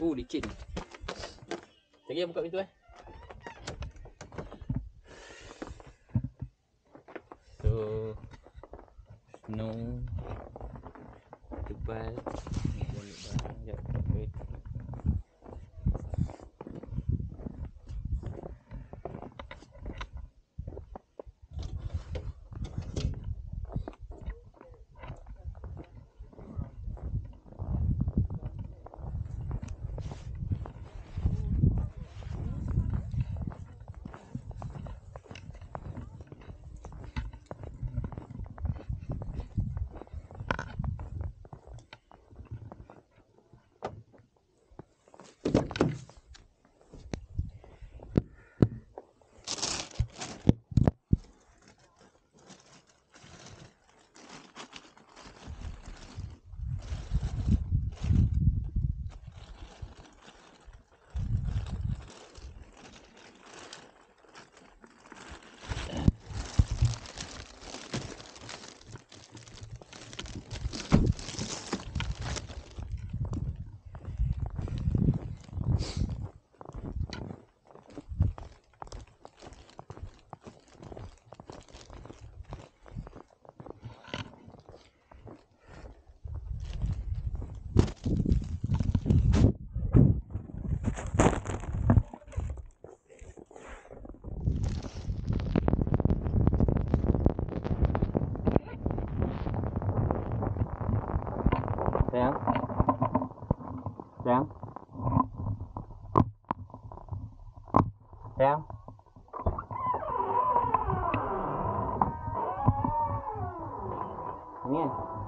Uh, licin. Lagi buka pintu eh. So, snow depan Sayang. Sayang. Sayang. Ini kan?